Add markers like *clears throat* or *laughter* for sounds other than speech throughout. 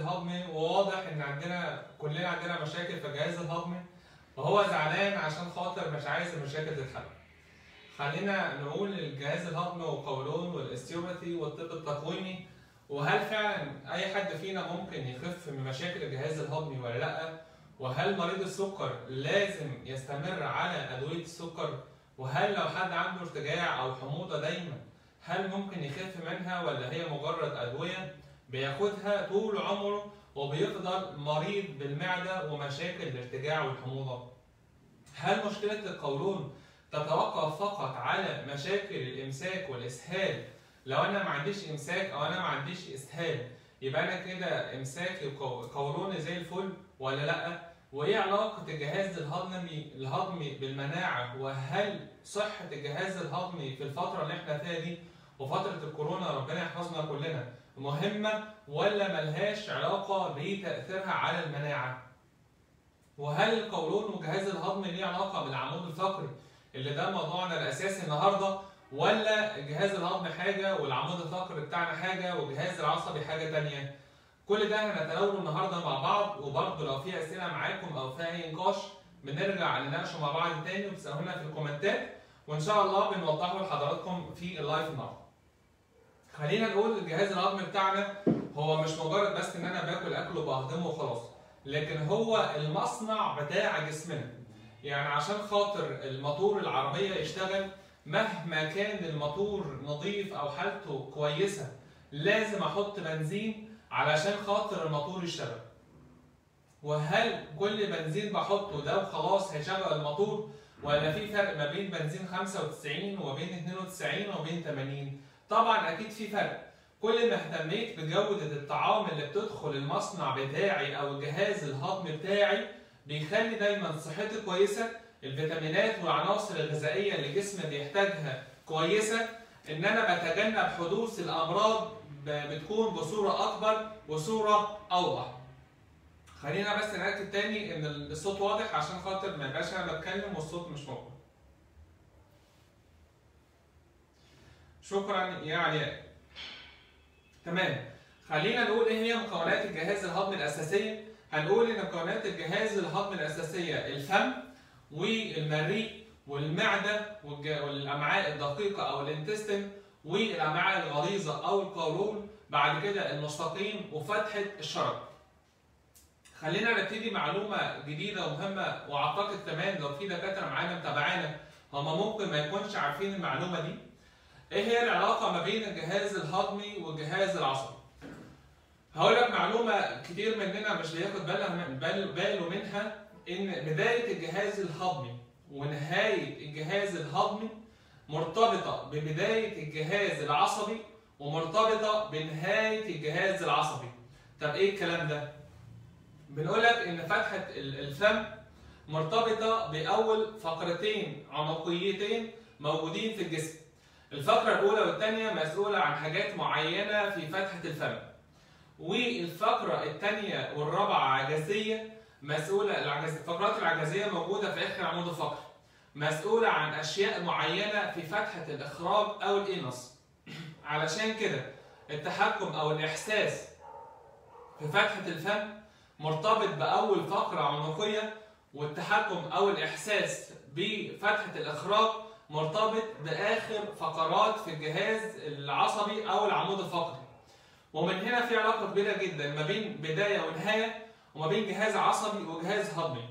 الهضمي وواضح إن عندنا كلنا عندنا مشاكل في الجهاز الهضمي وهو زعلان عشان خاطر مش عايز المشاكل تتحل. خلينا نقول الجهاز الهضمي والقولون والاستيوباثي والطب التقويمي وهل فعلا أي حد فينا ممكن يخف من مشاكل الجهاز الهضمي ولا لأ؟ وهل مريض السكر لازم يستمر على أدوية السكر؟ وهل لو حد عنده ارتجاع أو حموضة دايما هل ممكن يخف منها ولا هي مجرد أدوية بياخدها طول عمره وبيفضل مريض بالمعدة ومشاكل الارتجاع والحموضة؟ هل مشكلة القولون تتوقف فقط على مشاكل الإمساك والإسهال؟ لو أنا ما عنديش إمساك أو أنا ما عنديش إسهال يبقى أنا كده امساكي وقولوني زي الفل ولا لأ؟ وإيه علاقة الجهاز الهضمي الهضمي بالمناعة؟ وهل صحة الجهاز الهضمي في الفترة اللي إحنا فيها دي وفتره الكورونا ربنا يحفظنا كلنا. مهمة ولا ملهاش علاقة بتأثيرها على المناعة؟ وهل القولون والجهاز الهضمي ليه علاقة بالعمود الفقري اللي ده موضوعنا الأساسي النهارده ولا الجهاز الهضمي حاجة والعمود الفقري بتاعنا حاجة والجهاز العصبي حاجة تانية؟ كل ده هنتناوله النهارده مع بعض وبرضه لو في أسئلة معاكم أو في أي نقاش بنرجع نناقشه مع بعض تاني وبتسالونا في الكومنتات وإن شاء الله بنوضحه لحضراتكم في اللايف النهارده. خلينا نقول الجهاز الهضمي بتاعنا هو مش مجرد بس إن أنا باكل أكل وبهضمه وخلاص لكن هو المصنع بتاع جسمنا. يعني عشان خاطر الموتور العربية يشتغل مهما كان الموتور نظيف أو حالته كويسة لازم أحط بنزين علشان خاطر الموتور يشتغل. وهل كل بنزين بحطه ده وخلاص هيشغل الموتور ولا في فرق ما بين بنزين 95 وبين 92 وبين 80 طبعا أكيد في فرق. كل ما اهتميت بجودة الطعام اللي بتدخل المصنع بتاعي أو الجهاز الهضمي بتاعي بيخلي دايما صحتي كويسة الفيتامينات والعناصر الغذائية اللي جسمي بيحتاجها كويسة. إن أنا بتجنب حدوث الأمراض بتكون بصورة أكبر وصورة أوضح. خلينا بس نأكد تاني إن الصوت واضح عشان خاطر ما يبقاش أنا بتكلم والصوت مش موجود. شكرا يا علياء. تمام. خلينا نقول إيه هي مكونات الجهاز الهضمي الأساسية. هنقول إن مكونات الجهاز الهضمي الأساسية الفم والمريء والمعدة والأمعاء الدقيقة أو الإنتستين والأمعاء الغليظة أو القولون بعد كده المستقيم وفتحة الشرج خلينا نبتدي معلومة جديدة ومهمة وأعتقد كمان لو في دكاترة معانا متابعانا هم ممكن ما يكونش عارفين المعلومة دي. إيه هي العلاقة ما بين الجهاز الهضمي والجهاز العصبي؟ هقول لك معلومة كتير مننا مش بياخد باله منها إن بدايه الجهاز الهضمي ونهاية الجهاز الهضمي مرتبطة ببداية الجهاز العصبي ومرتبطة بنهاية الجهاز العصبي. طب إيه الكلام ده؟ بنقول لك إن فتحة الفم مرتبطة بأول فقرتين عنقيتين موجودين في الجسم. الفقرة الأولى والثانية مسؤولة عن حاجات معينة في فتحة الفم. والفقرة الثانية والرابعة عجزية مسؤولة العجز الفقرات العجزية موجودة في آخر عمود الفقري. مسؤولة عن أشياء معينة في فتحة الإخراج أو الإنس. *clears throat* علشان كده التحكم أو الإحساس في فتحة الفم مرتبط بأول فقرة عنقية والتحكم أو الإحساس بفتحة الإخراج مرتبط بآخر فقرات في الجهاز العصبي أو العمود الفقري. ومن هنا في علاقة كبيرة جدا ما بين بداية ونهاية وما بين جهاز عصبي وجهاز هضمي.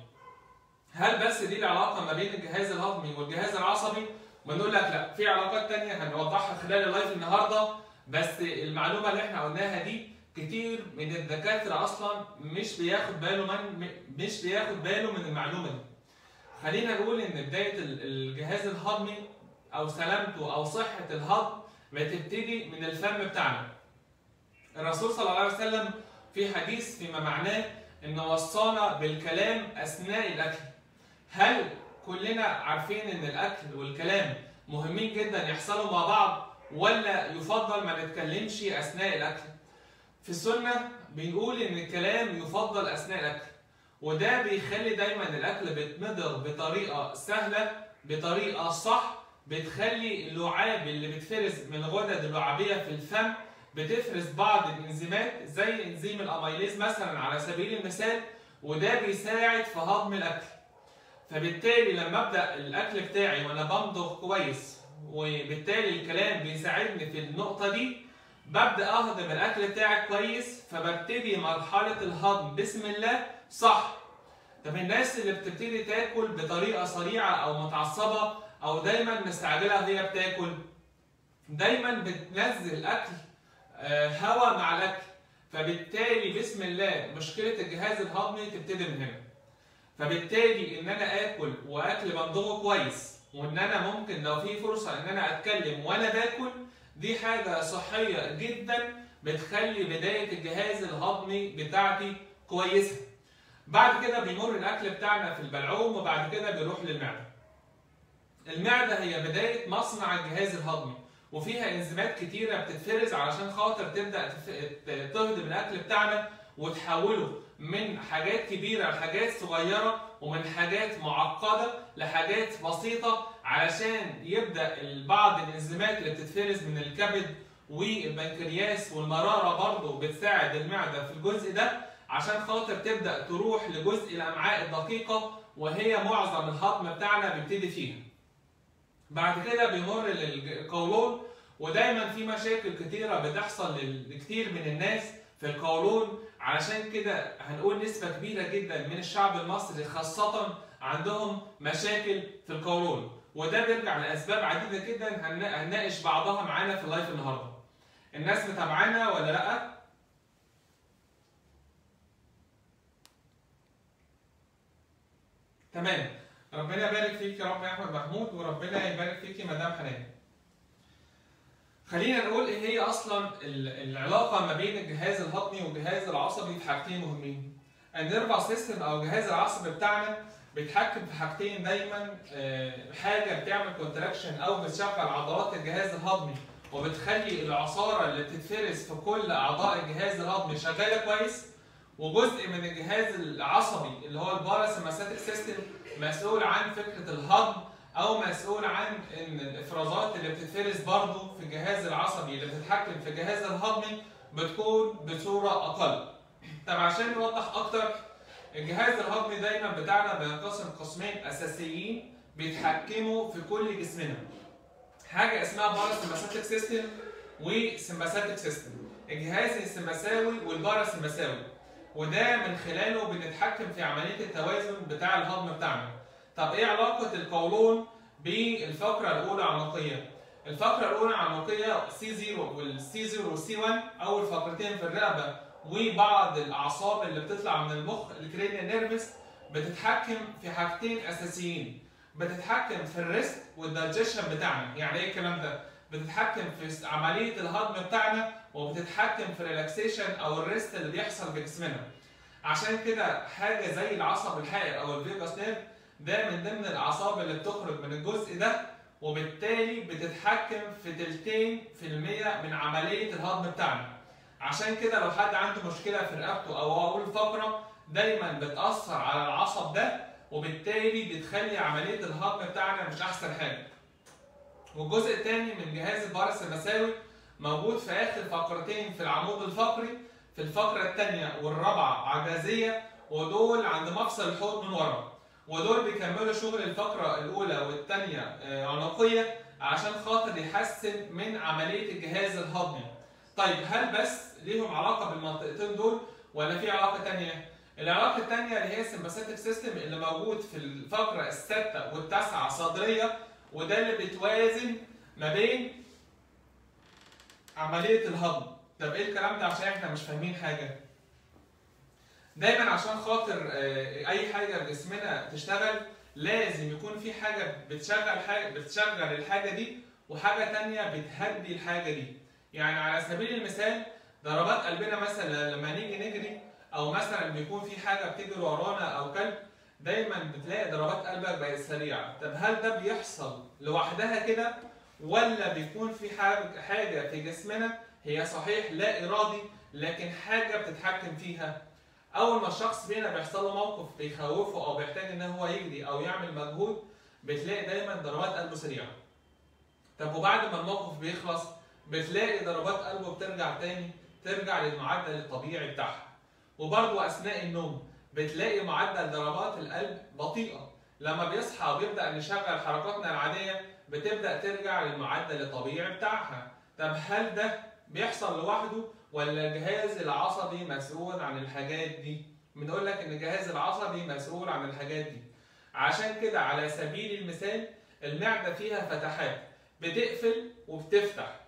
هل بس دي العلاقة ما بين الجهاز الهضمي والجهاز العصبي؟ بنقول لك لا في علاقات تانية هنوضحها خلال اللايف النهارده بس المعلومة اللي إحنا قلناها دي كتير من الدكاترة أصلا مش بياخد باله من مش بياخد باله من المعلومة دي. خلينا نقول إن بداية الجهاز الهضمي أو سلامته أو صحة الهضم بتبتدي من الفم بتاعنا. الرسول صلى الله عليه وسلم في حديث فيما معناه إن وصانا بالكلام أثناء الأكل. هل كلنا عارفين إن الأكل والكلام مهمين جدا يحصلوا مع بعض ولا يفضل ما نتكلمش أثناء الأكل؟ في السنة بنقول إن الكلام يفضل أثناء الأكل. وده بيخلي دايما الأكل بيتمضغ بطريقة سهلة بطريقة صح بتخلي اللعاب اللي بتفرز من الغدد اللعابيه في الفم بتفرز بعض الإنزيمات زي إنزيم الأميليز مثلا على سبيل المثال وده بيساعد في هضم الأكل. فبالتالي لما أبدأ الأكل بتاعي وأنا بمضغ كويس وبالتالي الكلام بيساعدني في النقطة دي ببدأ أهضم الأكل بتاعي كويس فببتدي مرحلة الهضم. بسم الله. صح. طب الناس اللي بتبتدي تاكل بطريقة سريعة أو متعصبة أو دايما مستعجلة وهي بتاكل. دايما بتنزل الاكل آه، هواء مع الأكل. فبالتالي بسم الله مشكلة الجهاز الهضمي تبتدي من هنا. فبالتالي إن أنا آكل وأكل بمضغه كويس وإن أنا ممكن لو في فرصة إن أنا أتكلم وأنا باكل دي حاجة صحية جدا بتخلي بداية الجهاز الهضمي بتاعتي كويسة. بعد كده بيمر الأكل بتاعنا في البلعوم وبعد كده بيروح للمعدة. المعدة هي بداية مصنع الجهاز الهضمي وفيها إنزيمات كتيرة بتتفرز علشان خاطر تبدأ تف- تهضم الأكل بتاعنا وتحوله من حاجات كبيرة لحاجات صغيرة ومن حاجات معقدة لحاجات بسيطة علشان يبدأ بعض الانزيمات اللي بتتفرز من الكبد والبنكرياس والمرارة برضه بتساعد المعدة في الجزء ده عشان خاطر تبدأ تروح لجزء الأمعاء الدقيقة وهي معظم الهضم بتاعنا بيبتدي فيها. بعد كده بيمر للقولون ودايما في مشاكل كتيرة بتحصل لكتير من الناس في القولون علشان كده هنقول نسبة كبيرة جدا من الشعب المصري خاصة عندهم مشاكل في القولون وده بيرجع لأسباب عديدة جدا هن- هنناقش بعضها معانا في اللايف النهارده. الناس متابعانا ولا لأ؟ تمام ربنا يبارك فيك يا رب يا أحمد محمود وربنا يبارك فيك يا مدام حنان خلينا نقول إيه هي أصلا ال- العلاقة ما بين الجهاز الهضمي والجهاز العصبي في حاجتين مهمين ال nervous system أو الجهاز العصبي بتاعنا بيتحكم في حاجتين دايما آه، حاجة بتعمل contraction أو بتشغل عضلات الجهاز الهضمي وبتخلي العصارة اللي بتتفرز في كل أعضاء الجهاز الهضمي شغالة كويس وجزء من الجهاز العصبي اللي هو ال parasympathetic system مسؤول عن فكرة الهضم أو مسؤول عن إن الإفرازات اللي بتتفرز برضه في الجهاز العصبي اللي بتتحكم في الجهاز الهضمي بتكون بصورة أقل. طب عشان نوضح أكتر الجهاز الهضمي دايما بتاعنا بينقسم قسمين أساسيين بيتحكموا في كل جسمنا. حاجة اسمها parasympathetic system و sympathetic system. الجهاز السمبثاوي والباراسمبثاوي. وده من خلاله بنتحكم في عملية التوازن بتاع الهضم بتاعنا. طب إيه علاقة القولون بالفقرة الأولى عنقية؟ الفقرة الأولى عنقية C 0 وال C 0 وال C 1 أول فقرتين في الرقبة وبعض الأعصاب اللي بتطلع من المخ ال cranial nerves بتتحكم في حاجتين أساسيين. بتتحكم في ال rest وال digestion بتاعنا. يعني إيه الكلام ده؟ بتتحكم في عملية الهضم بتاعنا وبتتحكم في ال relaxation أو ال rest اللي بيحصل في جسمنا عشان كده حاجة زي العصب الحائر أو ال vagus nerve ده من ضمن الأعصاب اللي بتخرج من الجزء ده وبالتالي بتتحكم في تلتين في المية من عملية الهضم بتاعنا. عشان كده لو حد عنده مشكلة في رقبته أو أول فقرة دايما بتأثر على العصب ده وبالتالي بتخلي عملية الهضم بتاعنا مش أحسن حاجة والجزء الثاني من جهاز البارس المساوي موجود في آخر فقرتين في العمود الفقري في الفقرة الثانية والرابعة عجازية ودول عند مفصل الحوض من ورا ودول بيكملوا شغل الفقرة الأولى والثانية عنقية عشان خاطر يحسن من عملية الجهاز الهضمي. طيب هل بس ليهم علاقة بالمنطقتين دول ولا في علاقة تانية؟ العلاقة التانية اللي هي السمباثيك سيستم اللي موجود في الفقرة الستة والتاسعة صدرية وده اللي بتوازن ما بين عملية الهضم. طب إيه الكلام ده عشان إحنا مش فاهمين حاجة؟ دايما عشان خاطر أي حاجة في جسمنا تشتغل لازم يكون في حاجة بتشغل حاجة بتشغل الحاجة دي وحاجة تانية بتهدي الحاجة دي يعني على سبيل المثال ضربات قلبنا مثلا لما نيجي نجري أو مثلا بيكون في حاجة بتجري ورانا أو كلب دايما بتلاقي ضربات قلبك بقت سريعة. طب هل ده بيحصل لوحدها كده؟ ولا بيكون في حاجة في جسمنا هي صحيح لا إرادي لكن حاجة بتتحكم فيها؟ أول ما الشخص فينا بيحصل له موقف بيخوفه أو بيحتاج إن هو يجري أو يعمل مجهود بتلاقي دايما ضربات قلبه سريعة. طب وبعد ما الموقف بيخلص بتلاقي ضربات قلبه بترجع تاني؟ ترجع للمعدل الطبيعي بتاعها. وبرضه أثناء النوم بتلاقي معدل ضربات القلب بطيئة. لما بيصحى وبيبدأ نشغل حركاتنا العادية بتبدأ ترجع للمعدل الطبيعي بتاعها. طب هل ده بيحصل لوحده ولا الجهاز العصبي مسؤول عن الحاجات دي؟ بنقول لك إن الجهاز العصبي مسؤول عن الحاجات دي. عشان كده على سبيل المثال المعدة فيها فتحات بتقفل وبتفتح.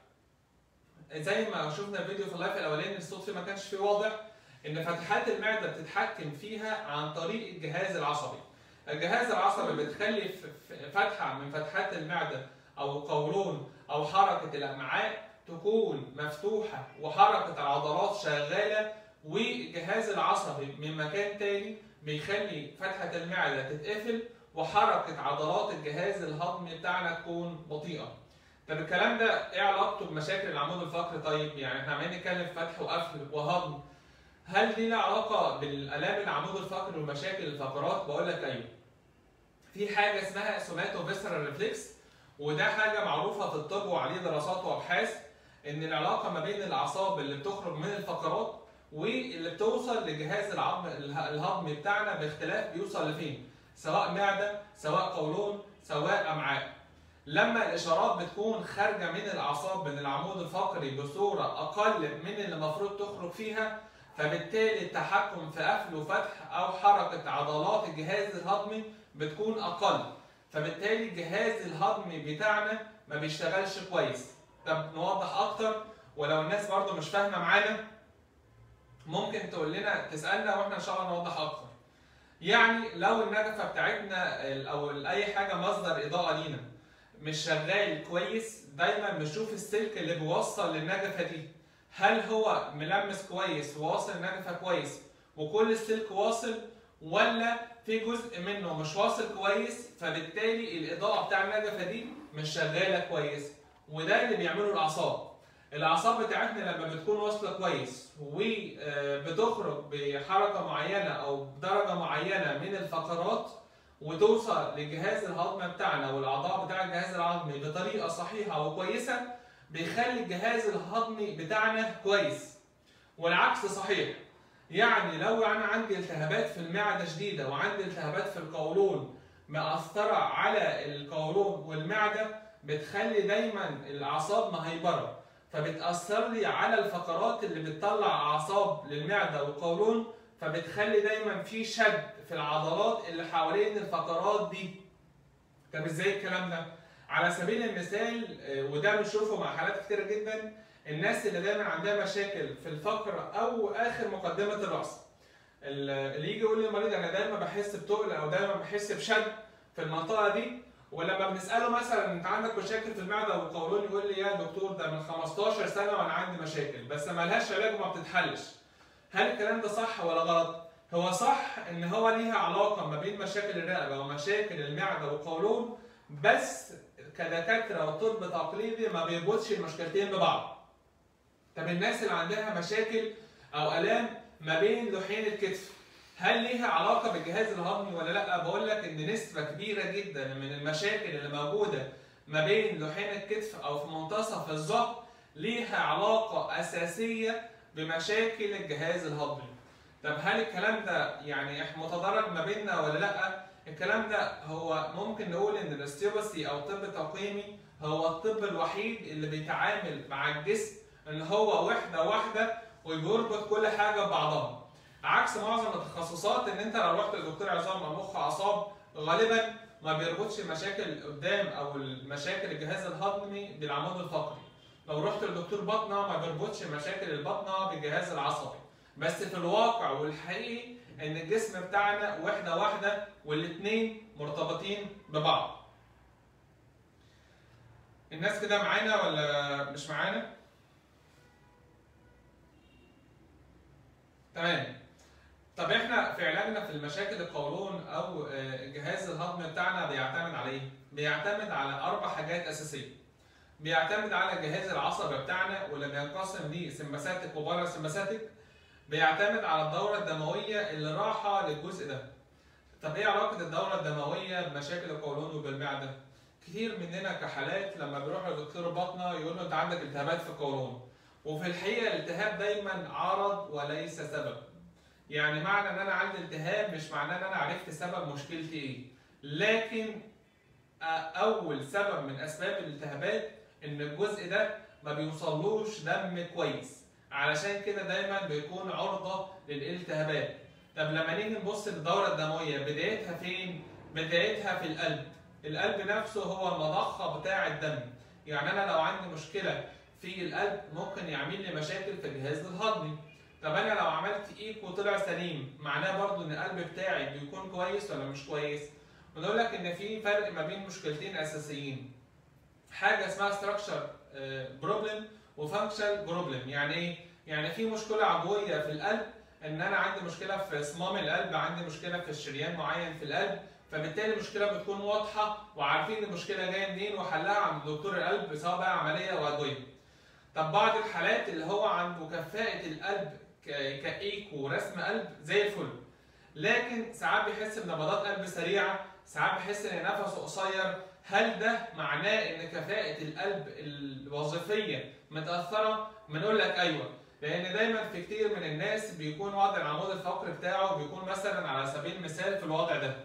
زي ما شفنا الفيديو في اللايف الأولاني الصوت ما كانش فيه واضح إن فتحات المعدة بتتحكم فيها عن طريق الجهاز العصبي الجهاز العصبي بتخلي فتحة من فتحات المعدة أو قولون أو حركة الأمعاء تكون مفتوحة وحركة العضلات شغالة والجهاز العصبي من مكان تاني بيخلي فتحة المعدة تتقفل وحركة عضلات الجهاز الهضمي بتاعنا تكون بطيئة. طب الكلام ده إيه علاقته بمشاكل العمود الفقري طيب؟ يعني إحنا عمالين نتكلم فتح وقفل وهضم. هل دي لها علاقة بالآلام العمود الفقري ومشاكل الفقرات؟ بقول لك أيوه. في حاجة اسمها somatovisceral reflex وده حاجة معروفة في الطب وعليه دراسات وأبحاث إن العلاقة ما بين الأعصاب اللي بتخرج من الفقرات واللي بتوصل لجهاز العظم الهضمي بتاعنا باختلاف بيوصل لفين سواء معدة سواء قولون سواء أمعاء لما الإشارات بتكون خارجة من الأعصاب من العمود الفقري بصورة أقل من اللي المفروض تخرج فيها فبالتالي التحكم في قفل وفتح أو حركة عضلات الجهاز الهضمي بتكون أقل. فبالتالي الجهاز الهضمي بتاعنا ما بيشتغلش كويس. طب نوضح أكتر ولو الناس برضو مش فاهمة معانا ممكن تقول لنا تسألنا وإحنا إن شاء الله نوضح أكتر. يعني لو النجفة بتاعتنا أو أي حاجة مصدر إضاءة لينا مش شغال كويس دايما بنشوف السلك اللي بيوصل للنجفة دي. هل هو ملمس كويس وواصل النجفة كويس وكل السلك واصل ولا في جزء منه مش واصل كويس فبالتالي الإضاءة بتاع النجفة دي مش شغالة كويس؟ وده اللي بيعمله الأعصاب. الأعصاب بتاعتنا لما بتكون واصلة كويس وبتخرج بحركة معينة أو بدرجة معينة من الفقرات وتوصل للجهاز الهضمي بتاعنا والأعضاء بتاع الجهاز الهضمي بطريقة صحيحة وكويسة بيخلي الجهاز الهضمي بتاعنا كويس. والعكس صحيح. يعني لو أنا عندي التهابات في المعدة شديدة وعندي التهابات في القولون مأثرة على القولون والمعدة بتخلي دايما الأعصاب مهيبره فبتأثر لي على الفقرات اللي بتطلع أعصاب للمعدة والقولون فبتخلي دايما في شد في العضلات اللي حوالين الفقرات دي. طب إزاي الكلام ده؟ على سبيل المثال وده بنشوفه مع حالات كتيرة جدا الناس اللي دايما عندها مشاكل في الفقر أو آخر مقدمة الرأس. اللي يجي يقول للمريض أنا دايما بحس بتقل أو دايما بحس بشد في المنطقة دي. ولما بنسأله مثلا أنت عندك مشاكل في المعدة؟ والقولون يقول لي يا دكتور ده من 15 سنة وأنا عندي مشاكل بس ما لهاش علاج وما بتتحلش. هل الكلام ده صح ولا غلط هو صح إن هو ليها علاقة ما بين مشاكل الرقبة ومشاكل المعدة والقولون بس كدكاترة وطب تقليدي ما بيربطش المشكلتين ببعض طب الناس اللي عندها مشاكل أو ألام ما بين لحين الكتف هل ليها علاقة بالجهاز الهضمي ولا لأ؟ بقول لك إن نسبة كبيرة جدا من المشاكل اللي موجودة ما بين لحين الكتف أو في منتصف الظهر ليها علاقة أساسية بمشاكل الجهاز الهضمي. طب هل الكلام ده يعني متدرج ما بيننا ولا لأ؟ الكلام ده هو ممكن نقول إن الاستيوباسي أو الطب التقويمي هو الطب الوحيد اللي بيتعامل مع الجسم ان هو وحدة واحدة وبيربط كل حاجة ببعضها. عكس معظم التخصصات إن أنت لو رحت لدكتور عظام أو مخ أعصاب غالبا ما بيربطش مشاكل قدام أو المشاكل الجهاز الهضمي بالعمود الفقري لو رحت لدكتور بطنة ما بيربطش مشاكل البطنة بالجهاز العصبي بس في الواقع والحقيقي إن الجسم بتاعنا وحده واحدة والاثنين مرتبطين ببعض الناس كده معانا ولا مش معانا تمام طب إحنا في علاجنا في المشاكل القولون أو الجهاز الهضمي بتاعنا بيعتمد على إيه؟ بيعتمد على أربع حاجات أساسية. بيعتمد على الجهاز العصبي بتاعنا واللي بينقسم لسمباثيك وبارا سمباثيك. بيعتمد على الدورة الدموية اللي رايحه للجزء ده. طب إيه علاقة الدورة الدموية بمشاكل القولون وبالمعده؟ كتير مننا كحالات لما بيروح لدكتور الباطنه يقول له أنت عندك التهابات في القولون وفي الحقيقة الالتهاب دايما عرض وليس سبب يعني معنى إن أنا عندي التهاب مش معناه إن أنا عرفت سبب مشكلتي إيه لكن أول سبب من أسباب الالتهابات إن الجزء ده ما بيوصلوش دم كويس. علشان كده دايما بيكون عرضة للالتهابات. طب لما نيجي نبص للدورة الدموية بدايتها فين؟ بدايتها في القلب. القلب نفسه هو المضخة بتاع الدم. يعني أنا لو عندي مشكلة في القلب ممكن يعمل لي مشاكل في الجهاز الهضمي. طب أنا لو عملت إيكو طلع سليم معناه برضو إن القلب بتاعي بيكون كويس ولا مش كويس؟ بنقول لك إن في فرق ما بين مشكلتين أساسيين. حاجة اسمها structure problem و function problem يعني إيه؟ يعني في مشكلة عضوية في القلب إن أنا عندي مشكلة في صمام القلب عندي مشكلة في الشريان معين في القلب فبالتالي المشكلة بتكون واضحة وعارفين المشكلة جاية منين وحلها عند دكتور القلب سواء بقى عملية أو ادويه طب بعض الحالات اللي هو عنده كفاءة القلب كإيكو ورسم قلب زي الفل. لكن ساعات بيحس بنبضات قلب سريعة ساعات بيحس إن نفسه قصير هل ده معناه إن كفاءة القلب الوظيفية متأثرة؟ بنقول لك أيوه لأن دايما في كتير من الناس بيكون وضع العمود الفقري بتاعه بيكون مثلا على سبيل المثال في الوضع ده.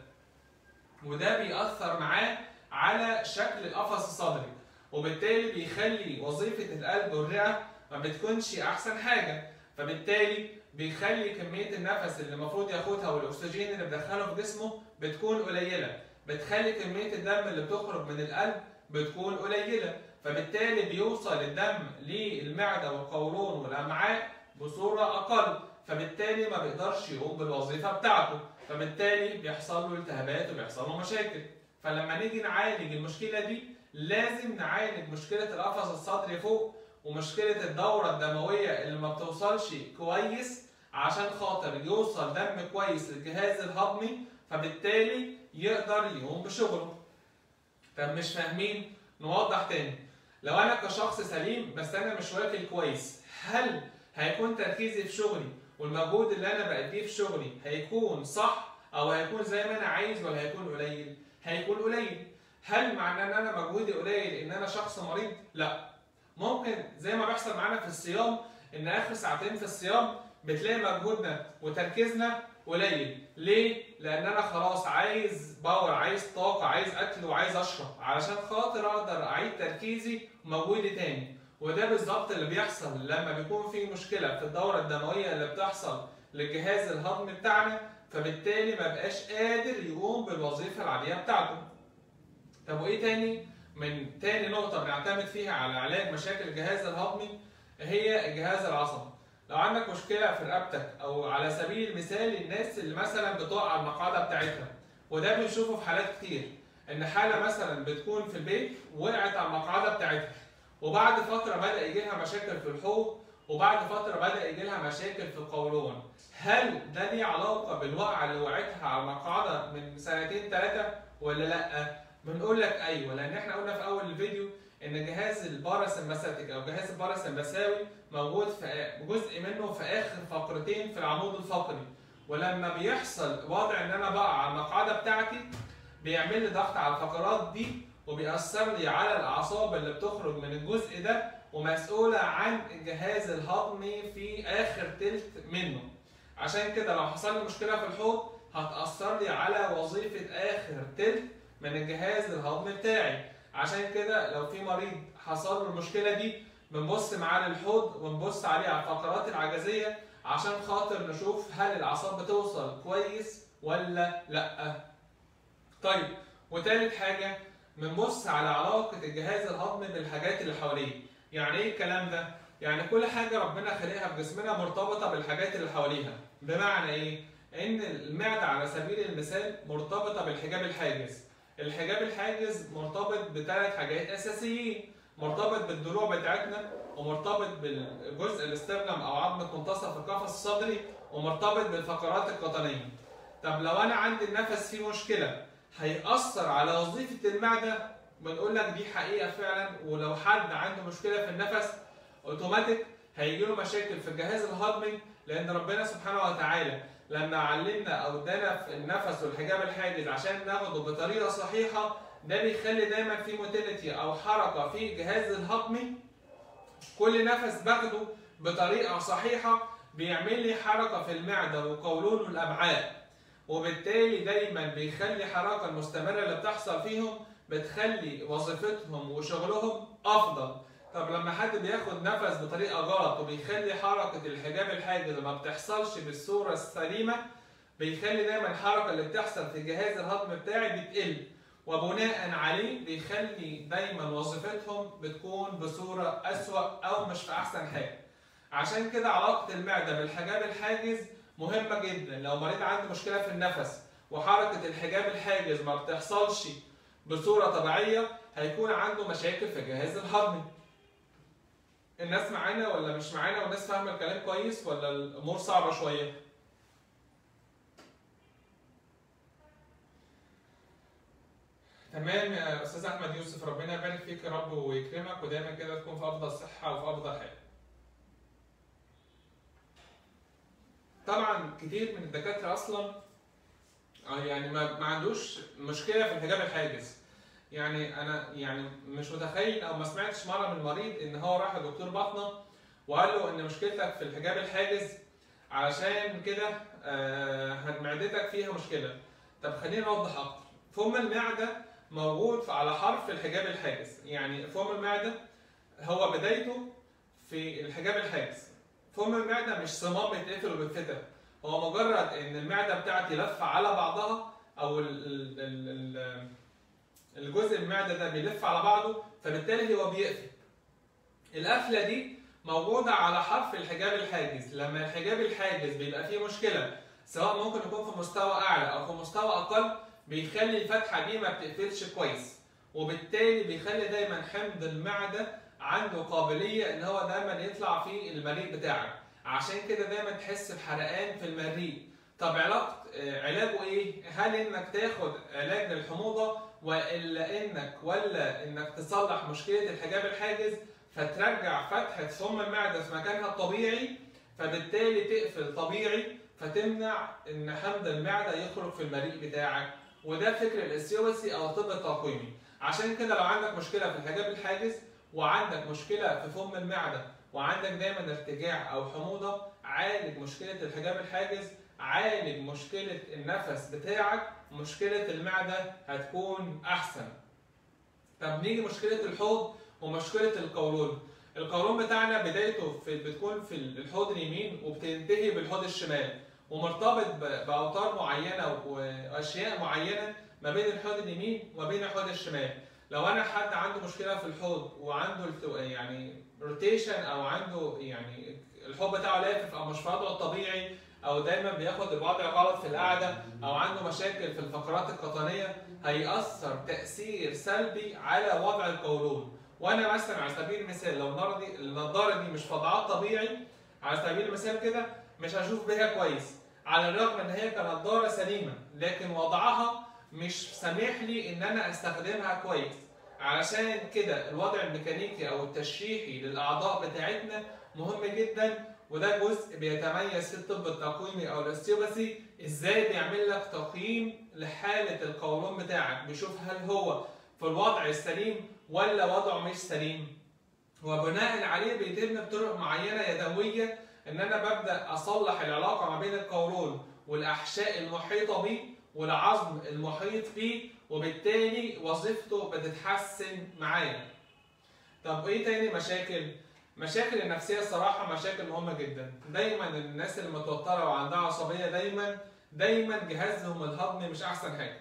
وده بيأثر معاه على شكل القفص الصدري وبالتالي بيخلي وظيفة القلب والرئة ما بتكونش أحسن حاجة. فبالتالي بيخلي كمية النفس اللي المفروض ياخدها والأكسجين اللي بدخله في جسمه بتكون قليلة. بتخلي كمية الدم اللي بتخرج من القلب بتكون قليلة. فبالتالي بيوصل الدم للمعدة والقولون والأمعاء بصورة أقل. فبالتالي ما بيقدرش يقوم بالوظيفة بتاعته. فبالتالي بيحصل له التهابات وبيحصل له مشاكل. فلما نيجي نعالج المشكلة دي لازم نعالج مشكلة القفص الصدري فوق ومشكلة الدورة الدموية اللي ما بتوصلش كويس عشان خاطر يوصل دم كويس للجهاز الهضمي. فبالتالي يقدر يقوم بشغله. طب مش فاهمين؟ نوضح تاني. لو أنا كشخص سليم بس أنا مش واكل كويس، هل هيكون تركيزي في شغلي والمجهود اللي أنا بأديه في شغلي هيكون صح أو هيكون زي ما أنا عايز ولا هيكون قليل؟ هيكون قليل. هل معناه إن أنا مجهودي قليل إن أنا شخص مريض؟ لا. ممكن زي ما بيحصل معانا في الصيام إن آخر ساعتين في الصيام بتلاقي مجهودنا وتركيزنا قليل. ليه؟ لأن أنا خلاص عايز باور عايز طاقة عايز أكل وعايز أشرب. علشان خاطر أقدر أعيد تركيزي ومجهودي تاني. وده بالظبط اللي بيحصل لما بيكون في مشكلة في الدورة الدموية اللي بتحصل للجهاز الهضمي بتاعنا فبالتالي ما بقاش قادر يقوم بالوظيفة العادية بتاعته. طب وإيه تاني؟ من تاني نقطة بنعتمد فيها على علاج مشاكل الجهاز الهضمي هي الجهاز العصبي. لو عندك مشكلة في رقبتك أو على سبيل المثال الناس اللي مثلا بتقع على المقعدة بتاعتها وده بنشوفه في حالات كتير إن حالة مثلا بتكون في البيت وقعت على المقعدة بتاعتها وبعد فترة بدأ يجي لها مشاكل في الحوض وبعد فترة بدأ يجي لها مشاكل في القولون. هل ده ليه علاقة بالوقعة اللي وقعتها على المقعدة من سنتين ثلاثة ولا لأ؟ بنقول لك أيوه لأن إحنا قلنا في أول الفيديو إن جهاز الباراسمباثيك أو جهاز الباراسمبثاوي موجود في جزء منه في آخر فقرتين في العمود الفقري. ولما بيحصل وضع إن أنا بقع على المقعده بتاعتي بيعمل لي ضغط على الفقرات دي وبيأثر لي على الأعصاب اللي بتخرج من الجزء ده ومسؤولة عن الجهاز الهضمي في آخر تلت منه. عشان كده لو حصل لي مشكلة في الحوض هتأثر لي على وظيفة آخر تلت من الجهاز الهضمي بتاعي. عشان كده لو في مريض حصل له المشكلة دي بنبص معاه للحوض ونبص عليه على الفقرات العجزية عشان خاطر نشوف هل الأعصاب بتوصل كويس ولا لأ. طيب وتالت حاجة بنبص على علاقة الجهاز الهضمي بالحاجات اللي حواليه. يعني إيه الكلام ده؟ يعني كل حاجة ربنا خلقها في جسمنا مرتبطة بالحاجات اللي حواليها. بمعنى إيه؟ إن المعدة على سبيل المثال مرتبطة بالحجاب الحاجز. الحجاب الحاجز مرتبط بثلاث حاجات أساسيين. مرتبط بالضلوع بتاعتنا ومرتبط بالجزء الاسترنم أو عظمه منتصف القفص الصدري ومرتبط بالفقرات القطنية. طب لو أنا عندي النفس فيه مشكلة هيأثر على وظيفة المعدة؟ بنقول لك دي حقيقة فعلا ولو حد عنده مشكلة في النفس اوتوماتيك هيجي له مشاكل في الجهاز الهضمي لأن ربنا سبحانه وتعالى لما علمنا أو ادانا النفس والحجاب الحاجز عشان ناخده بطريقة صحيحة ده بيخلي دايما في motility أو حركة في الجهاز الهضمي. كل نفس باخده بطريقة صحيحة بيعمل لي حركة في المعدة والقولون والامعاء وبالتالي دايما بيخلي الحركه المستمرة اللي بتحصل فيهم بتخلي وظيفتهم وشغلهم أفضل. طب لما حد بياخد نفس بطريقة غلط وبيخلي حركة الحجاب الحاجز ما بتحصلش بالصورة السليمة بيخلي دايما الحركه اللي بتحصل في الجهاز الهضمي بتاعي بتقل. وبناء عليه بيخلي دايما وظيفتهم بتكون بصورة أسوأ أو مش في أحسن حاجة عشان كده علاقة المعدة بالحجاب الحاجز مهمة جدا. لو مريض عنده مشكلة في النفس وحركة الحجاب الحاجز ما بتحصلش بصورة طبيعية هيكون عنده مشاكل في الجهاز الهضمي الناس معانا ولا مش معانا والناس فاهمة الكلام كويس ولا الأمور صعبة شوية؟ تمام يا أستاذ أحمد يوسف ربنا يبارك فيك يا رب ويكرمك ودايما كده تكون في أفضل صحة وفي أفضل حال. طبعا كتير من الدكاترة أصلا آه يعني ما, ما عندوش مشكلة في الحجاب الحاجز. يعني أنا يعني مش متخيل أو ما سمعتش مرة من المريض إن هو راح لدكتور باطنه وقال له إن مشكلتك في الحجاب الحاجز علشان كده آه معدتك فيها مشكلة. طب خلينا نوضح أكتر. فم المعدة موجود على حرف الحجاب الحاجز. يعني فم المعدة هو بدايته في الحجاب الحاجز. فم المعدة مش صمام بيتقفل وبيتفتح. هو مجرد إن المعدة بتاعتي لفة على بعضها أو ال ال ال الجزء المعدة ده بيلف على بعضه فبالتالي هو بيقفل. القفلة دي موجودة على حرف الحجاب الحاجز. لما الحجاب الحاجز بيبقى فيه مشكلة سواء ممكن يكون في مستوى أعلى أو في مستوى أقل بيخلي الفتحة دي ما بتقفلش كويس. وبالتالي بيخلي دايما حمض المعدة عنده قابلية إن هو دايما يطلع في المريء بتاعك. عشان كده دايما تحس بحرقان في المريء. طب علاقة علاجه إيه؟ هل إنك تاخد علاج للحموضة وإلا إنك ولا إنك تصلح مشكلة الحجاب الحاجز فترجع فتحة فم المعدة في مكانها الطبيعي فبالتالي تقفل طبيعي فتمنع إن حمض المعدة يخرج في المريء بتاعك. وده فكر الاستيوبسي أو الطب التقويمي. عشان كده لو عندك مشكلة في الحجاب الحاجز وعندك مشكلة في فم المعدة وعندك دايما ارتجاع أو حموضة عالج مشكلة الحجاب الحاجز عالج مشكلة النفس بتاعك مشكلة المعدة هتكون أحسن. طب نيجي مشكلة الحوض ومشكلة القولون. القولون بتاعنا بدايته في بتكون في الحوض اليمين وبتنتهي بالحوض الشمال ومرتبط بأوتار معينة وأشياء معينة ما بين الحوض اليمين وما بين الحوض الشمال. لو أنا حد عنده مشكلة في الحوض وعنده يعني روتيشن أو عنده يعني الحوض بتاعه لافف أو مش في وضعه الطبيعي أو دايما بياخد الوضع غلط في القعدة أو عنده مشاكل في الفقرات القطنية هيأثر تأثير سلبي على وضع القولون. وأنا مثلا على سبيل المثال لو النضاره دي النضارة دي مش وضعها طبيعي على سبيل المثال كده مش هشوف بيها كويس على الرغم إن هي كنضارة سليمة لكن وضعها مش سامح لي إن أنا أستخدمها كويس. علشان كده الوضع الميكانيكي أو التشريحي للأعضاء بتاعتنا مهم جدا وده جزء بيتميز في الطب التقويمي أو الاستيوباسي إزاي بيعمل لك تقييم لحالة القولون بتاعك بيشوف هل هو في الوضع السليم ولا وضعه مش سليم وبناء عليه بيتم بطرق معينة يدوية إن أنا ببدأ أصلح العلاقة ما بين القولون والأحشاء المحيطة بيه والعظم المحيط بيه وبالتالي وظيفته بتتحسن معايا. طب إيه تاني مشاكل؟ مشاكل النفسية الصراحة مشاكل مهمة جدا، دايما الناس اللي متوترة وعندها عصبية دايما دايما جهازهم الهضمي مش أحسن حاجة.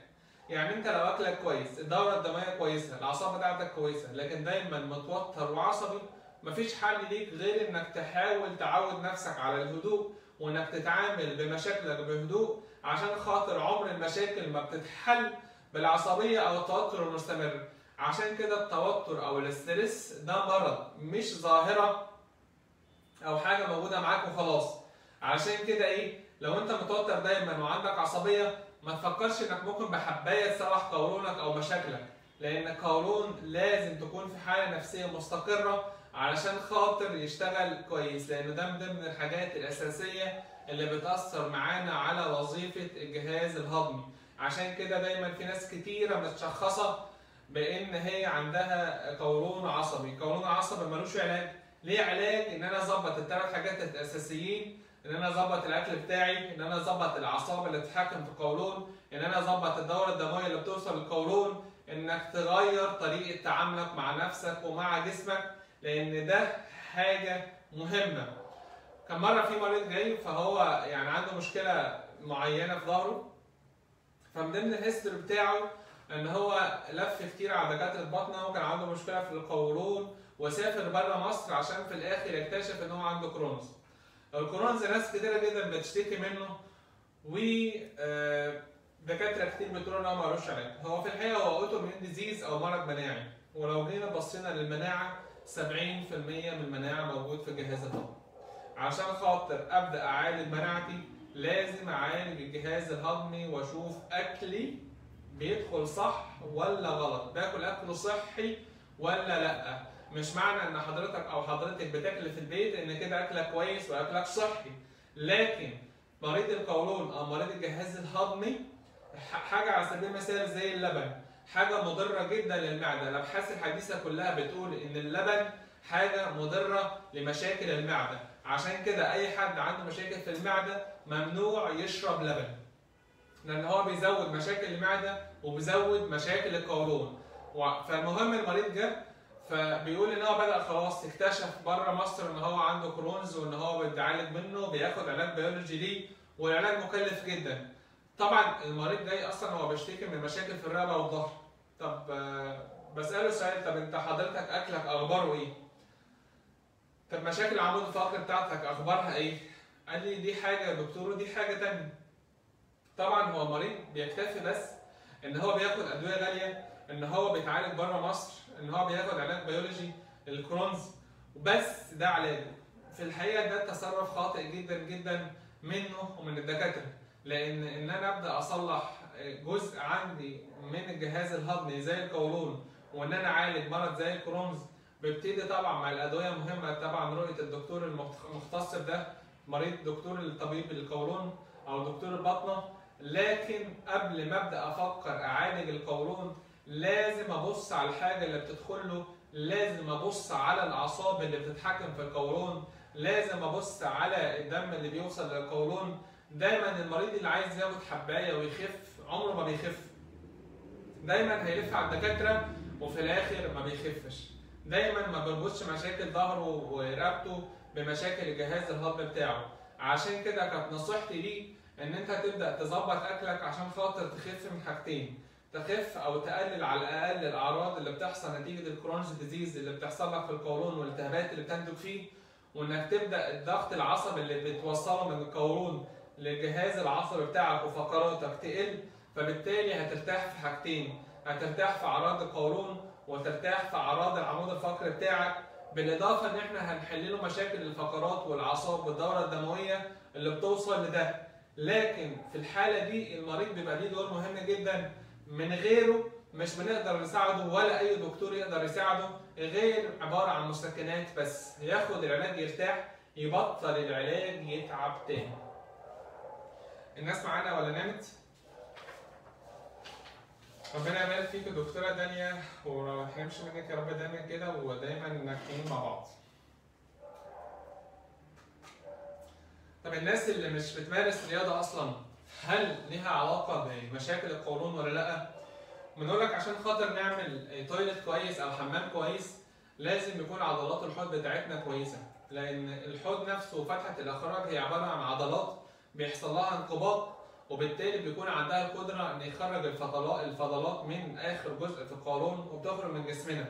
يعني أنت لو أكلك كويس، الدورة الدموية كويسة، الأعصاب بتاعتك كويسة، لكن دايما متوتر وعصبي مفيش حل ليك غير إنك تحاول تعود نفسك على الهدوء وإنك تتعامل بمشاكلك بهدوء عشان خاطر عمر المشاكل ما بتتحل بالعصبية أو التوتر المستمر عشان كده التوتر أو الاسترس ده مرض مش ظاهرة أو حاجة موجودة معاك وخلاص. عشان كده إيه لو أنت متوتر دايما وعندك عصبية ما تفكرش إنك ممكن بحباية تصلح قولونك أو مشاكلك لأن القولون لازم تكون في حالة نفسية مستقرة علشان خاطر يشتغل كويس لأنه ده من ضمن الحاجات الأساسية اللي بتأثر معانا على وظيفة الجهاز الهضمي. عشان كده دايما في ناس كتيرة متشخصة بان هي عندها قولون عصبي. قولون عصبي ملوش علاج. ليه علاج؟ إن أنا أظبط الثلاث حاجات الأساسيين. إن أنا أظبط الأكل بتاعي. إن أنا أظبط الأعصاب اللي بتتحكم في القولون. إن أنا أظبط الدورة الدموية اللي بتوصل للقولون. إنك تغير طريقة تعاملك مع نفسك ومع جسمك لأن ده حاجة مهمة. كان مرة في مريض جاي فهو يعني عنده مشكلة معينة في ظهره. فمن ضمن ال history بتاعه إن هو لف كتير على دكاترة بطنة وكان عنده مشكلة في القولون وسافر بره مصر عشان في الآخر يكتشف إن هو عنده Crohn's. ال Crohn's ناس كتيرة جدا بتشتكي منه و آه، دكاترة كتير بتقول إن هو ملوش علاج. هو في الحقيقة هو auto disease أو مرض مناعي. ولو جينا بصينا للمناعة 70% من المناعة موجود في الجهاز الهضمي عشان خاطر أبدأ أعالج مناعتي لازم أعالج الجهاز الهضمي وأشوف أكلي بيدخل صح ولا غلط؟ باكل أكل صحي ولا لأ؟ مش معنى إن حضرتك أو حضرتك بتاكل في البيت إن كده أكلك كويس وأكلك صحي. لكن مريض القولون أو مريض الجهاز الهضمي حاجة على سبيل المثال زي اللبن حاجة مضرة جدا للمعدة. الابحاث الحديثة كلها بتقول إن اللبن حاجة مضرة لمشاكل المعدة. عشان كده أي حد عنده مشاكل في المعدة ممنوع يشرب لبن. لأن هو بيزود مشاكل المعدة وبيزود مشاكل القولون. فالمهم المريض جه فبيقول إن هو بدأ خلاص اكتشف بره مصر إن هو عنده Crohn's وإن هو بيتعالج منه بياخد علاج بيولوجي ليه والعلاج مكلف جدا. طبعا المريض جاي أصلا هو بيشتكي من مشاكل في الرقبة والظهر. طب آه، بسأله سؤال طب أنت حضرتك أكلك أخباره إيه؟ طب مشاكل العمود الفقري بتاعتك أخبارها إيه؟ قال لي دي حاجة يا دكتور ودي حاجة تانية. طبعا هو مريض بيكتفي بس إن هو بياخد أدوية غالية إن هو بيتعالج بره مصر إن هو بياخد علاج بيولوجي لل Crohn's وبس ده علاجه. في الحقيقة ده تصرف خاطئ جدا جدا منه ومن الدكاترة لأن إن أنا أبدأ أصلح جزء عندي من الجهاز الهضمي زي القولون وإن أنا أعالج مرض زي الكرونز بيبتدي طبعا مع الأدوية مهمة طبعا رؤية الدكتور المخت- المختص ده مريض دكتور الطبيب القولون أو دكتور البطنة لكن قبل ما أبدأ أفكر أعالج القولون لازم أبص على الحاجة اللي بتدخل له لازم أبص على الأعصاب اللي بتتحكم في القولون لازم أبص على الدم اللي بيوصل للقولون. دايما المريض اللي عايز ياخد حباية ويخف عمره ما بيخف. دايما هيلف على الدكاترة وفي الآخر ما بيخفش. دايما ما بيربطش مشاكل ظهره ورقبته بمشاكل الجهاز الهضمي بتاعه. عشان كده كانت نصيحتي ليه إن أنت تبدأ تظبط أكلك عشان خاطر تخف من حاجتين. تخف أو تقلل على الأقل الأعراض اللي بتحصل نتيجة الكرونز ديزيز اللي بتحصل لك في القولون والالتهابات اللي بتنتج فيه وإنك تبدأ الضغط العصبي اللي بتوصله من القولون للجهاز العصبي بتاعك وفقراتك تقل فبالتالي هترتاح في حاجتين. هترتاح في أعراض القولون وترتاح في أعراض العمود الفقري بتاعك بالإضافة إن إحنا هنحل له مشاكل الفقرات والأعصاب والدورة الدموية اللي بتوصل لده. لكن في الحالة دي المريض بيبقى ليه دور مهم جدا من غيره مش بنقدر نساعده ولا أي دكتور يقدر يساعده غير عبارة عن مسكنات بس ياخد العلاج يرتاح يبطل العلاج يتعب تاني الناس معانا ولا نامت؟ ربنا يبارك فيك دكتورة دانيا ونمشي منك يا رب دايما كده ودايما ناجحين مع بعض. طب الناس اللي مش بتمارس رياضة أصلا هل ليها علاقة بمشاكل القولون ولا لأ؟ بنقول لك عشان خاطر نعمل toilet كويس أو حمام كويس لازم يكون عضلات الحوض بتاعتنا كويسة. لأن الحوض نفسه وفتحة الأخراج هي عبارة عن عضلات بيحصل لها انقباض وبالتالي بيكون عندها القدرة إن يخرج الفضلات الفضلات من آخر جزء في القولون وبتخرج من جسمنا.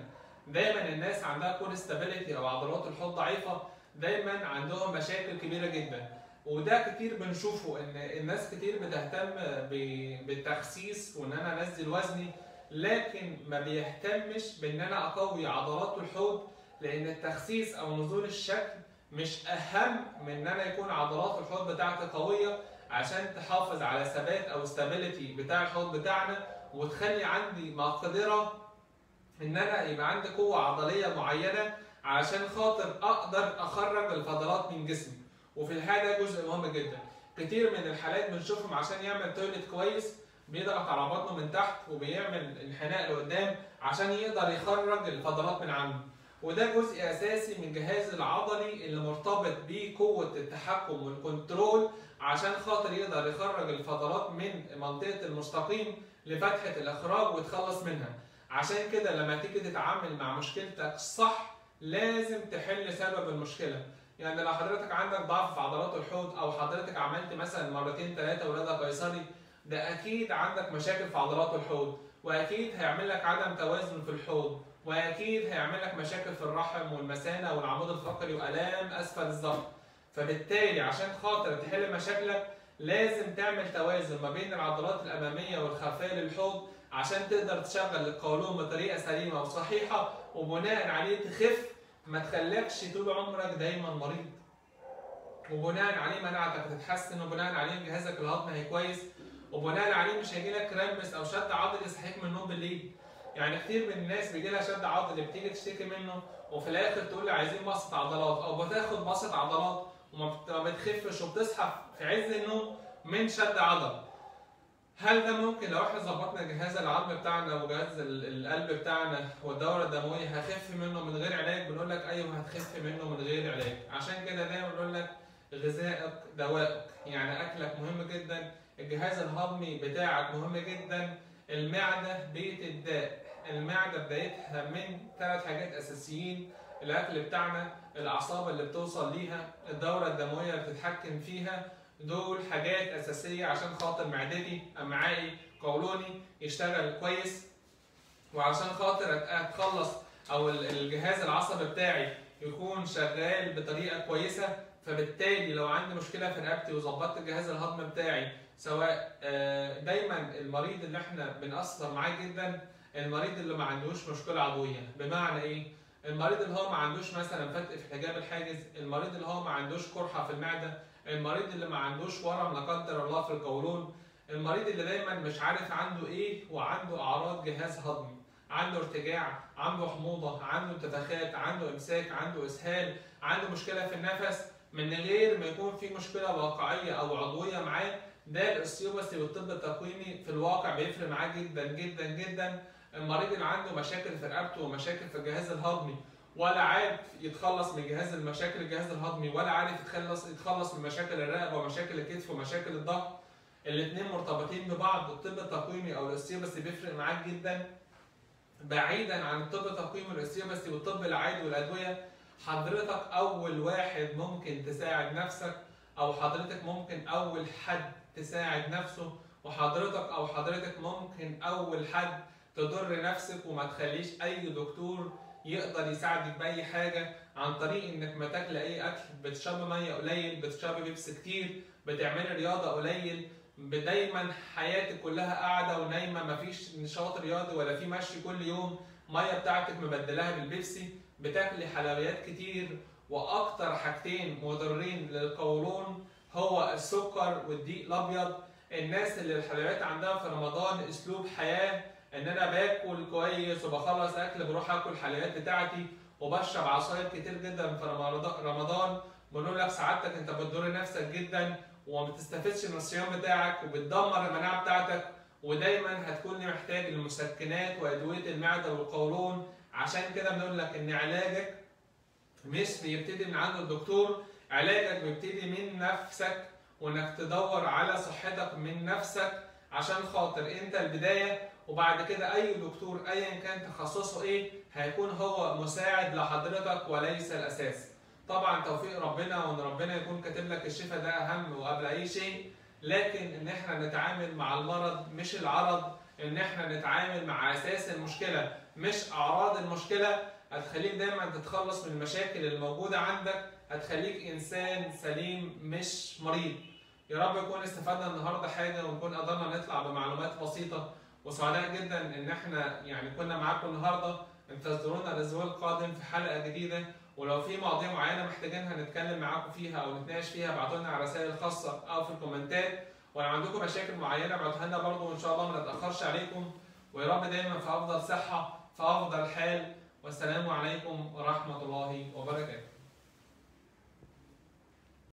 دايما الناس عندها core stability أو عضلات الحوض ضعيفة دايما عندهم مشاكل كبيرة جدا. وده كتير بنشوفه إن الناس كتير بتهتم بالتخسيس وإن أنا أنزل وزني لكن ما بيهتمش بإن أنا أقوي عضلات الحوض لأن التخسيس أو نزول الشكل مش أهم من إن أنا يكون عضلات الحوض بتاعتي قوية عشان تحافظ على ثبات أو استابيليتي بتاع الحوض بتاعنا وتخلي عندي مقدرة إن أنا يبقى عندي قوة عضلية معينة عشان خاطر أقدر أخرج الفضلات من جسمي. وفي الحاله ده جزء مهم جدا. كتير من الحالات بنشوفهم عشان يعمل toilet كويس بيضغط على بطنه من تحت وبيعمل انحناء لقدام عشان يقدر يخرج الفضلات من عنده. وده جزء أساسي من الجهاز العضلي اللي مرتبط بقوه التحكم وال control عشان خاطر يقدر يخرج الفضلات من منطقة المستقيم لفتحة الإخراج ويتخلص منها. عشان كده لما تيجي تتعامل مع مشكلتك صح لازم تحل سبب المشكلة. يعني لو حضرتك عندك ضعف في عضلات الحوض أو حضرتك عملت مثلا مرتين ثلاثة ولادة قيصري ده أكيد عندك مشاكل في عضلات الحوض وأكيد هيعمل لك عدم توازن في الحوض وأكيد هيعمل لك مشاكل في الرحم والمثانه والعمود الفقري وألام أسفل الظهر. فبالتالي عشان خاطر تحل مشاكلك لازم تعمل توازن ما بين العضلات الأمامية والخلفية للحوض عشان تقدر تشغل القولون بطريقة سليمة وصحيحة وبناء عليه تخف ما تخليكش طول عمرك دايما مريض. وبناء عليه مناعتك تتحسن وبناء عليه جهازك الهضمي هي كويس وبناء عليه مش هيجي لك كرامبس أو شد عضلي يصحيك من النوم بالليل. يعني كتير من الناس بيجي لها شد عضلي بتيجي تشتكي منه وفي الآخر تقول لي عايزين بسط عضلات أو بتاخد بسط عضلات وما بتخفش وبتصحى في عز النوم من شد عضل هل ده ممكن لو إحنا ظبطنا الجهاز العظمي بتاعنا وجهاز القلب بتاعنا والدورة الدموية هخف منه من غير علاج؟ بنقول لك أيوه هتخف منه من غير علاج. عشان كده دايما بنقول لك غذائك دوائك يعني أكلك مهم جدا الجهاز الهضمي بتاعك مهم جدا المعدة بيت الداء. المعدة بدايتها من ثلاث حاجات أساسيين الأكل بتاعنا الأعصاب اللي بتوصل ليها الدورة الدموية اللي بتتحكم فيها دول حاجات أساسية عشان خاطر معدتي امعائي قولوني يشتغل كويس. وعشان خاطر أتخلص أو الجهاز العصبي بتاعي يكون شغال بطريقة كويسة. فبالتالي لو عندي مشكلة في رقبتي وظبطت الجهاز الهضمي بتاعي سواء دايما المريض اللي إحنا بنأثر معاه جدا المريض اللي ما عندوش مشكلة عضوية. بمعنى إيه؟ المريض اللي هو ما عندوش مثلا فتق في حجاب الحاجز المريض اللي هو ما عندوش قرحه في المعدة المريض اللي ما عندوش ورم لا قدر الله في القولون المريض اللي دايما مش عارف عنده إيه وعنده أعراض جهاز هضمي عنده ارتجاع عنده حموضة عنده انتفاخات عنده إمساك عنده إسهال عنده مشكلة في النفس من غير ما يكون في مشكلة واقعية أو عضوية معاه ده الأستيوباثي والطب التقويمي في الواقع بيفرق معاه جدا جدا جدا. المريض اللي عنده مشاكل في رقبته ومشاكل في الجهاز الهضمي ولا عارف يتخلص من جهاز المشاكل الجهاز الهضمي ولا عارف يتخلص يتخلص من مشاكل الرقبه ومشاكل الكتف ومشاكل الظهر. الاثنين مرتبطين ببعض الطب التقويمي أو الاستيوباثي بيفرق معاك جدا. بعيدا عن الطب التقويمي والاستيوباثي والطب العادي والأدوية حضرتك أول واحد ممكن تساعد نفسك أو حضرتك ممكن أول حد تساعد نفسه وحضرتك أو حضرتك ممكن أول حد تضر نفسك وما تخليش أي دكتور يقدر يساعدك باي حاجة عن طريق إنك ما تاكل أي أكل بتشرب مية قليل بتشرب بيبس كتير بتعملي رياضة قليل. دايما حياتك كلها قاعدة ونايمة مفيش نشاط رياضي ولا في مشي كل يوم. مية بتاعتك مبدلاها بالبيبسي. بتاكلي حلويات كتير. وأكتر حاجتين مضرين للقولون هو السكر والدقيق الأبيض. الناس اللي الحلويات عندها في رمضان أسلوب حياة إن أنا باكل كويس وبخلص أكل بروح آكل الحلويات بتاعتي وبشرب عصاير كتير جدا في رمضان بنقول لك سعادتك أنت بتضر نفسك جدا وما بتستفدش من الصيام بتاعك وبتدمر المناعة بتاعتك. ودايما هتكون محتاج لمسكنات وأدوية المعدة والقولون. عشان كده بنقول لك إن علاجك مش بيبتدي من عند الدكتور علاجك بيبتدي من نفسك وإنك تدور على صحتك من نفسك عشان خاطر أنت البداية وبعد كده أي دكتور ايا كان تخصصه إيه هيكون هو مساعد لحضرتك وليس الأساس. طبعا توفيق ربنا وإن ربنا يكون كاتب لك الشفاء ده أهم وقبل أي شيء لكن إن إحنا نتعامل مع المرض مش العرض إن إحنا نتعامل مع أساس المشكلة مش أعراض المشكلة هتخليك دايما تتخلص من المشاكل الموجودة عندك هتخليك إنسان سليم مش مريض. يا رب يكون استفدنا النهارده حاجة ونكون قدرنا نطلع بمعلومات بسيطة وسعداء جدا إن إحنا يعني كنا معاكم النهارده انتظرونا الأسبوع القادم في حلقة جديدة. ولو في مواضيع معينة محتاجينها نتكلم معاكم فيها أو نتناقش فيها ابعتوا لنا على رسائل خاصه أو في الكومنتات. ولو عندكم مشاكل معينة ابعتوها لنا برضه وإن شاء الله ما نتأخرش عليكم. ويا رب دايما في أفضل صحة في أفضل حال. والسلام عليكم ورحمة الله وبركاته.